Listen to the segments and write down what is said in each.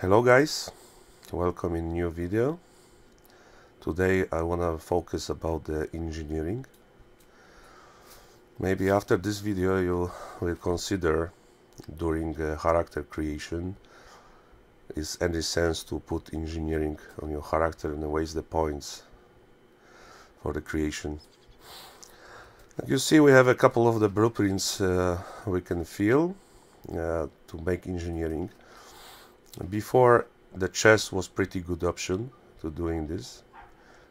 Hello guys, welcome in new video. Today I want to focus about the engineering. Maybe after this video you will consider during uh, character creation is any sense to put engineering on your character and waste the points for the creation. You see we have a couple of the blueprints uh, we can fill uh, to make engineering before the chess was pretty good option to doing this.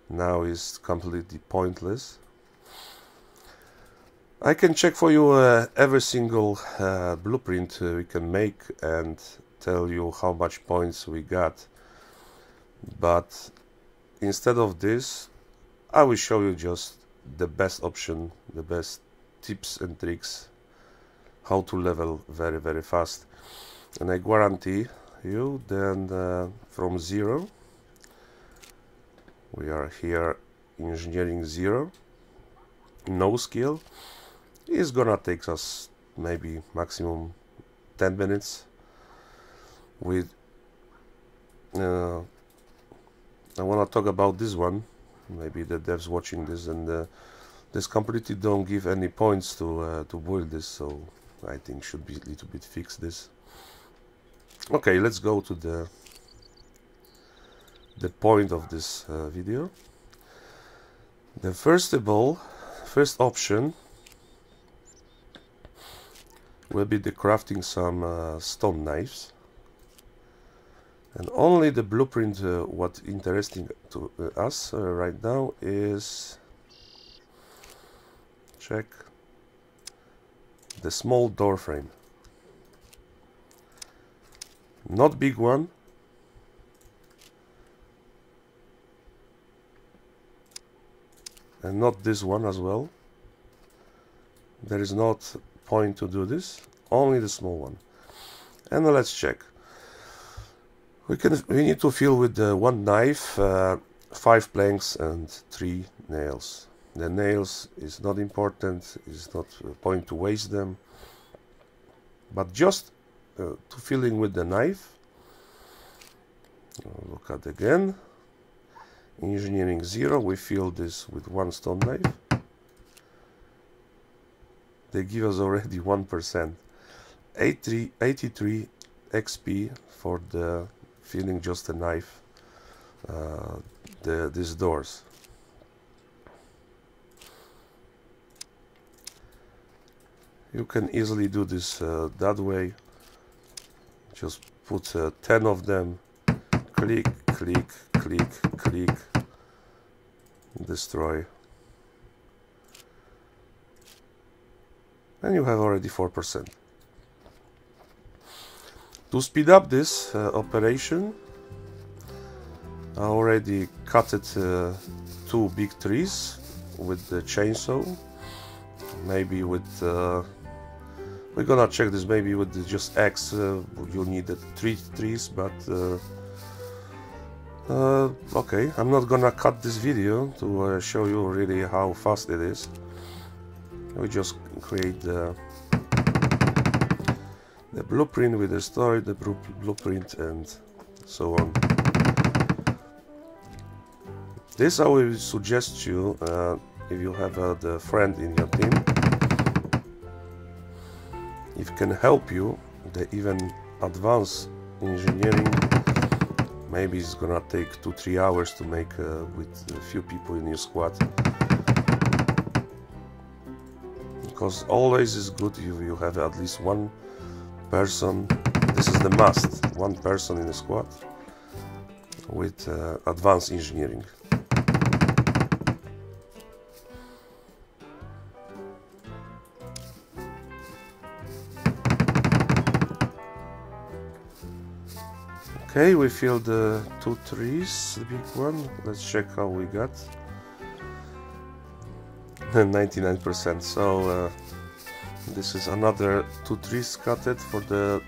Now is completely pointless. I can check for you uh, every single uh, blueprint uh, we can make and tell you how much points we got. But instead of this I will show you just the best option the best tips and tricks how to level very very fast. And I guarantee you then uh, from zero. We are here engineering zero. No skill. Is gonna take us maybe maximum 10 minutes with uh, I want to talk about this one. Maybe the devs watching this and uh, this completely don't give any points to uh, to build this so I think should be a little bit fix this okay let's go to the the point of this uh, video. The first of all first option will be the crafting some uh, stone knives. And only the blueprint uh, what interesting to uh, us uh, right now is check the small door frame not big one. And not this one as well. There is not point to do this. Only the small one. And let's check. We can we need to fill with the one knife uh, five planks and three nails. The nails is not important. It's not a point to waste them. But just uh, to fill in with the knife. Look at again. Engineering zero we fill this with one stone knife. They give us already 1% 83, 83 XP for the filling just a knife uh, the these doors. You can easily do this uh, that way just put uh, 10 of them click click click click destroy. And you have already 4% to speed up this uh, operation I already cut it uh, two big trees with the chainsaw maybe with uh, we're gonna check this maybe with just axe uh, you'll need the three trees but uh, uh, okay. I'm not gonna cut this video to uh, show you really how fast it is. We just create the the blueprint with the story the blueprint and so on. This I will suggest you uh, if you have uh, the friend in your team it can help you. The even advanced engineering maybe it's gonna take two three hours to make uh, with a few people in your squad. Because always is good if you have at least one person. This is the must one person in the squad with uh, advanced engineering Okay, we filled the two trees, the big one. Let's check how we got. 99%. So uh, this is another two trees cutted for the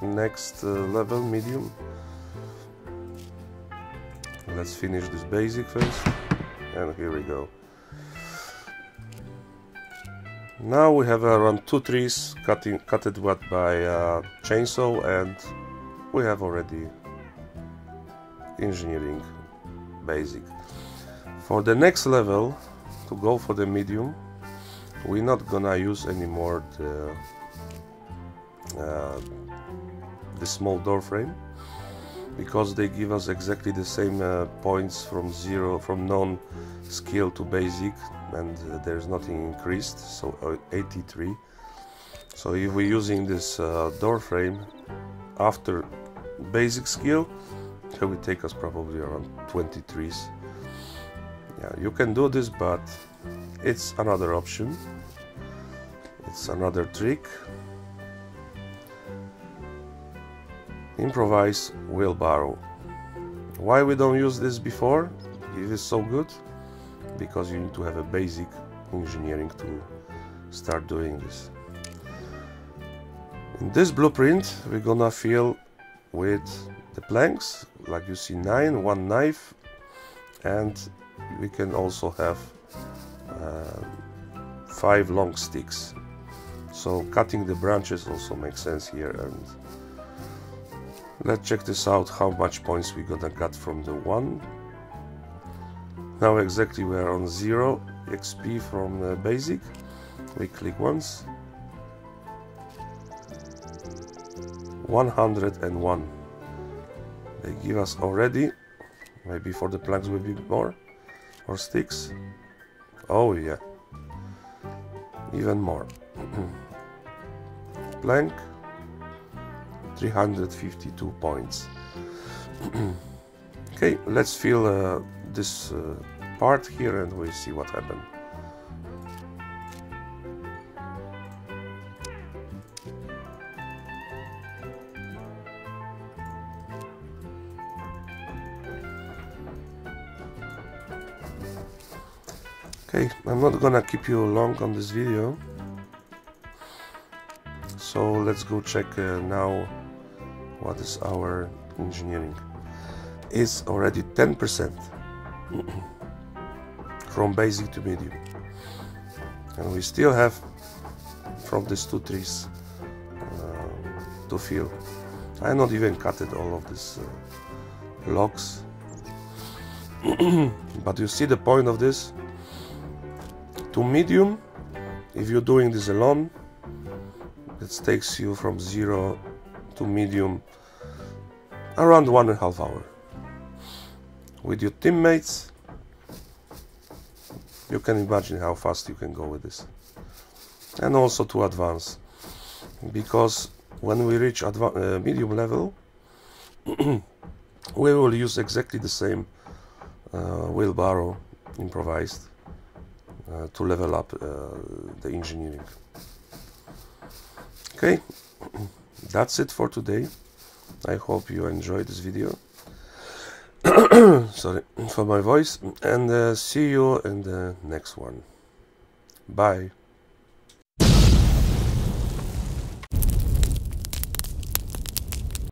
next uh, level, medium. Let's finish this basic first. And here we go. Now we have around two trees cutting, cutted what by uh, chainsaw and we have already engineering basic. For the next level to go for the medium we're not gonna use anymore the uh, the small door frame because they give us exactly the same uh, points from zero from non skill to basic and uh, there's nothing increased so uh, 83 so if we're using this uh, door frame after basic skill it will take us probably around 23s yeah you can do this but it's another option. It's another trick. Improvise wheelbarrow. Why we don't use this before? It is so good because you need to have a basic engineering to start doing this. In this blueprint we're gonna fill with the planks like you see nine one knife and we can also have uh, five long sticks. So cutting the branches also makes sense here and let's check this out how much points we gonna get from the one. Now exactly we are on zero XP from the basic. We click once. 101 they give us already maybe for the planks will be more or sticks. Oh yeah. Even more. Plank 352 points. Okay let's fill uh, this uh, part here and we'll see what happens okay I'm not gonna keep you long on this video. So let's go check uh, now what is our engineering. Is already 10% from basic to medium. And we still have from these two trees uh, to fill. I not even cut it all of these uh, logs but you see the point of this to medium. If you're doing this alone it takes you from zero to medium around one and a half hour. With your teammates you can imagine how fast you can go with this. And also to advance. Because when we reach uh, medium level we will use exactly the same uh, wheelbarrow improvised uh, to level up uh, the engineering. Okay, that's it for today. I hope you enjoyed this video. Sorry for my voice, and uh, see you in the next one. Bye.